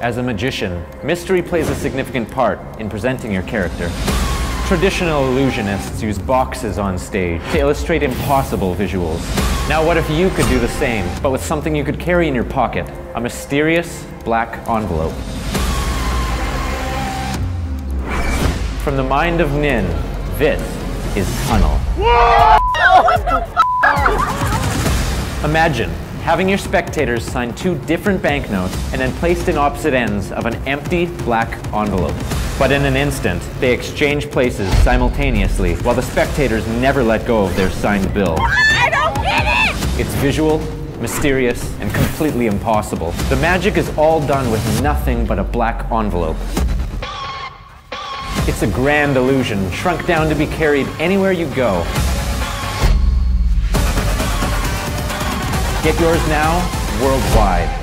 As a magician, mystery plays a significant part in presenting your character. Traditional illusionists use boxes on stage to illustrate impossible visuals. Now what if you could do the same, but with something you could carry in your pocket? A mysterious black envelope. From the mind of Nin, this is Tunnel. Imagine having your spectators sign two different banknotes and then placed in opposite ends of an empty black envelope. But in an instant, they exchange places simultaneously while the spectators never let go of their signed bill. I don't get it! It's visual, mysterious, and completely impossible. The magic is all done with nothing but a black envelope. It's a grand illusion, shrunk down to be carried anywhere you go. Get yours now, worldwide.